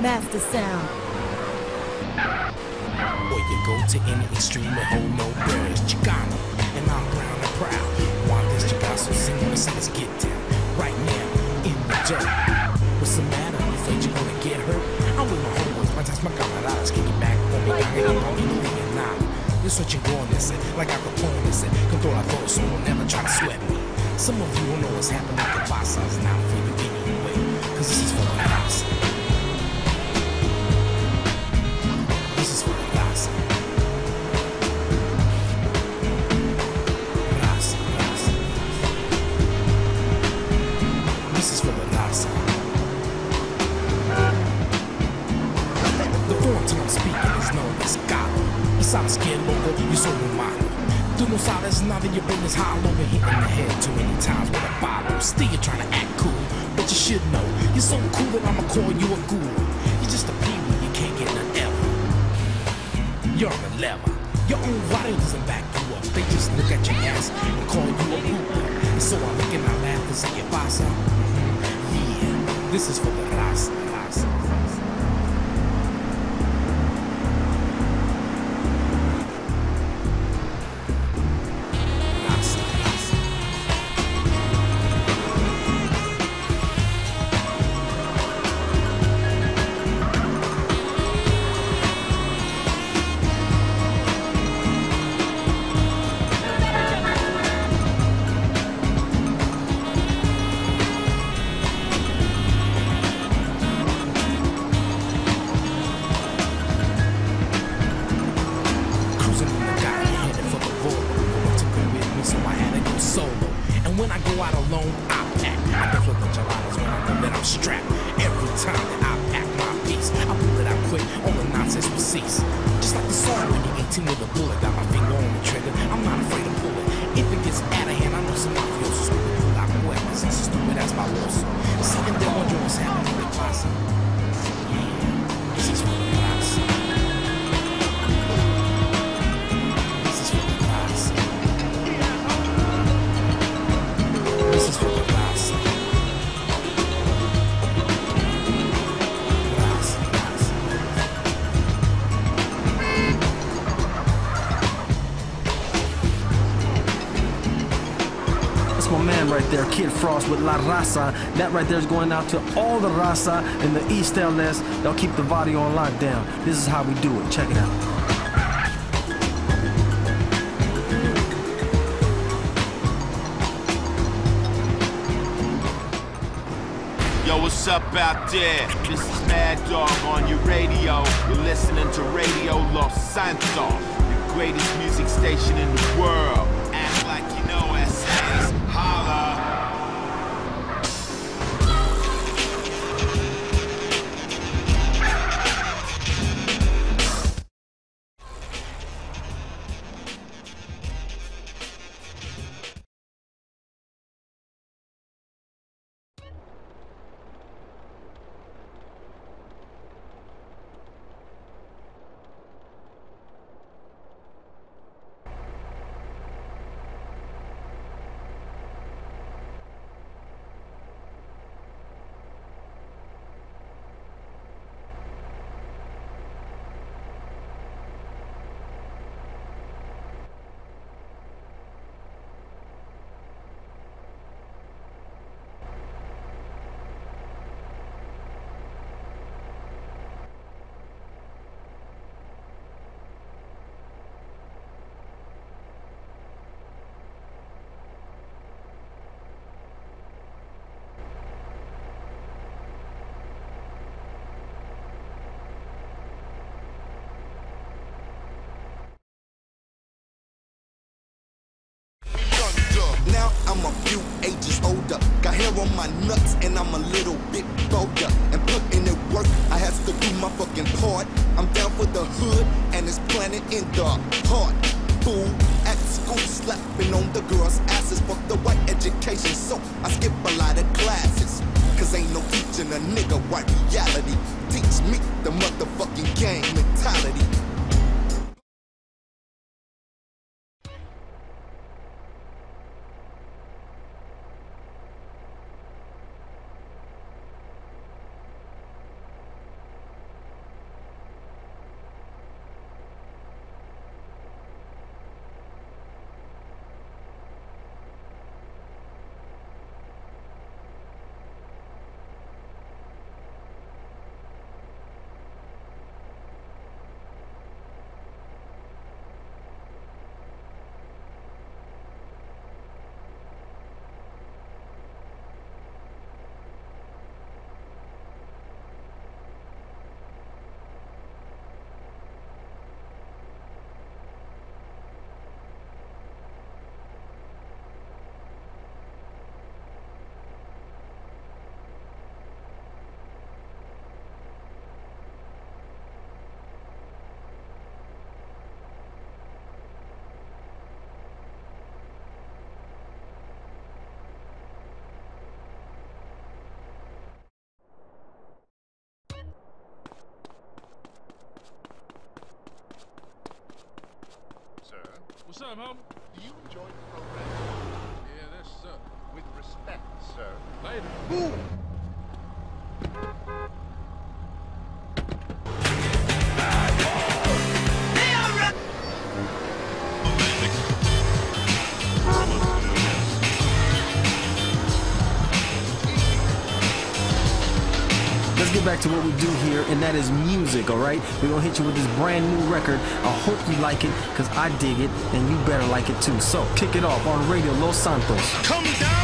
Master Sound. Or you go to any extreme and hold no barriers. Chicano, and I'm brown and proud. Want this Chicago sing when the singers get down. Right now, in the dirt. What's the matter? You afraid you're gonna get hurt? I'm with my homeboys, my tats, my camaradas. Kicking back on me, gang, on me, moving now. You're switching on this, like Al Capone, this, controla todo, so don't never try to sweat me. Some of you will know what's happening, que pasa, is not for you anyway. Cause this is for the house. This is for the. This is for the raza. The foreign tongue speaking is known as Caló. Y sabes que loco, yo soy humano. Tú no sabes nada, your business hollow. Been hitting the head too many times with a bottle. Still you're trying to act cool, you should know. You're so cool that I'ma call you a ghoul. You're just a peewee, you can't get none ever. You're the level. Your own body doesn't back you up. They just look at your ass and call you a. And so I look and I laugh and say, ¿Qué pasa? Yeah, this is for the raza. Out alone, I pack. I don't flip the gelatos when I know that I'm strapped. Every time that I pack my piece, I pull it out quick, all the nonsense will cease. Just like the song when you're 18 with a bullet, Frost with La Raza. That right there is going out to all the Raza in the East LS. They'll keep the body on lockdown. This is how we do it. Check it out. Yo, what's up out there? This is Mad Dog on your radio. You're listening to Radio Los Santos, the greatest music station in the world. Nuts and I'm a little bit bolder. And putting in work, I have to do my fucking part. I'm down for the hood and it's planted in the heart. Fool at school slapping on the girls' asses. Fuck the white education, so I skip a lot of classes. Cause ain't no teaching a nigga white reality. Teach me the motherfucking gang mentality. Homie? Do you enjoy the program? Yeah, that's up. With respect, sir. Later. Let's get back to what we do here, and that is music, alright? We're gonna hit you with this brand new record. I hope you like it, because I dig it, and you better like it too. So, kick it off on Radio Los Santos. Come down.